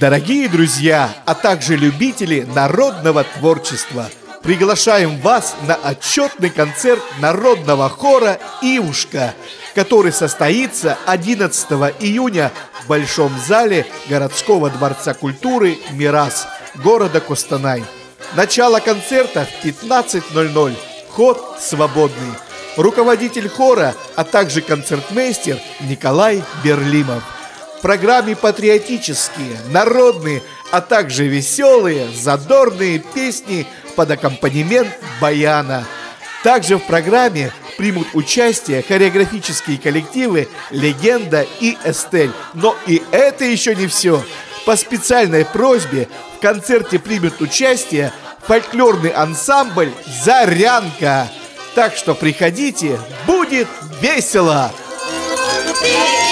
Дорогие друзья, а также любители народного творчества, приглашаем вас на отчетный концерт народного хора «Ивушка», который состоится 11 июня в Большом зале городского дворца культуры «Мирас» города Костанай. Начало концерта в 15.00. Ход свободный. Руководитель хора, а также концертмейстер Николай Берлимов. Программе патриотические, народные, а также веселые, задорные песни под аккомпанемент баяна. Также в программе примут участие хореографические коллективы «Легенда» и «Эстель». Но и это еще не все. По специальной просьбе в концерте примет участие фольклорный ансамбль «Зарянка». Так что приходите, будет весело! Yeah.